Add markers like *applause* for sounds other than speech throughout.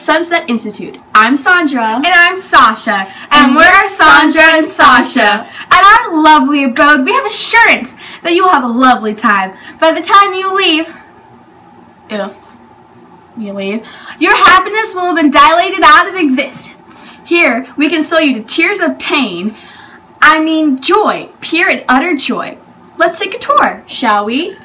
Sunset Institute. I'm Sandra. And I'm Sasha. And, And we're Sandra and Sasha. At our lovely abode, we have assurance that you will have a lovely time. By the time you leave, if you leave, your happiness will have been dilated out of existence. Here, we console you to tears of pain. I mean, joy, pure and utter joy. Let's take a tour, shall we?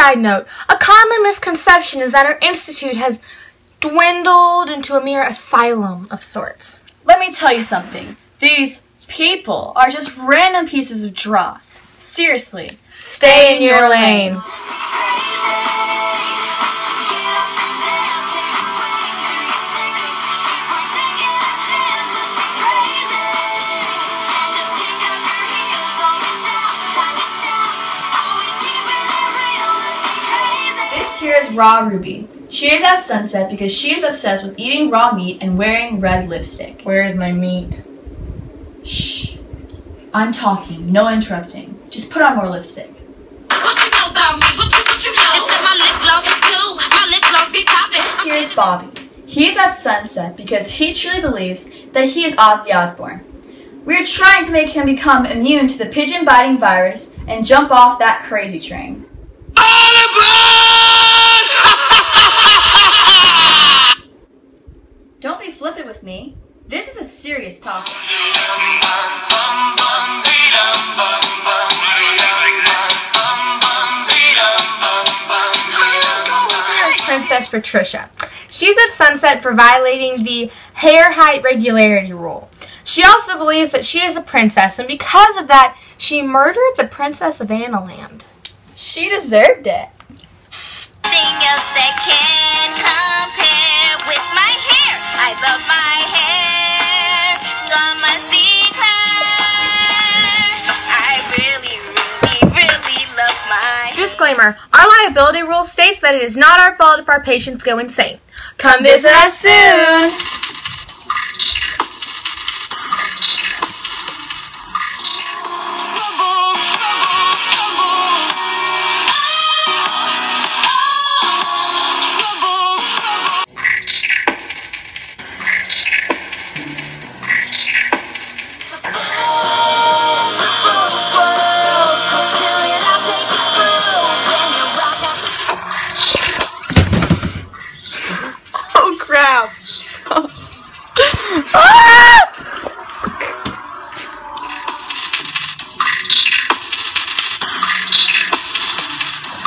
Side note a common misconception is that our institute has dwindled into a mere asylum of sorts. Let me tell you something. These people are just random pieces of dross. Seriously. Stay in your lane. This here is Raw Ruby. She is at sunset because she is obsessed with eating raw meat and wearing red lipstick. Where is my meat? Shh. I'm talking, no interrupting. Just put on more lipstick. What you know about me? What you, what you know? They said my lip gloss is cool. My lip gloss be poppin'. Here is Bobby. He's at sunset because he truly believes that he is Ozzy Osbourne. We're trying to make him become immune to the pigeon biting virus and jump off that crazy train. Don't be flippant with me. This is a serious topic. Here's Princess Patricia. She's at sunset for violating the hair height regularity rule. She also believes that she is a princess, and because of that, she murdered the Princess of Analand. She deserved it. I love my hair much declare. I really, really, really love my Disclaimer Our liability rule states that it is not our fault if our patients go insane. Come visit us soon! Oh crap! *laughs* Ah!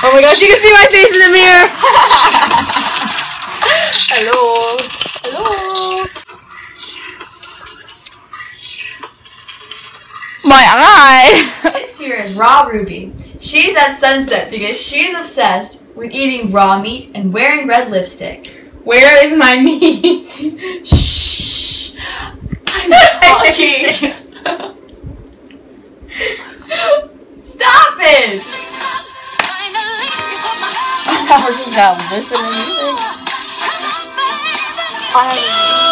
Oh my gosh, you can see my face in the mirror! *laughs* Hello! Hello! My eye! *laughs* This here is Raw Ruby. She's at sunset because she's obsessed with eating raw meat and wearing red lipstick. Where is my meat? Shh. I'm talking. Stop it. *laughs* I was just gonna listen to music. I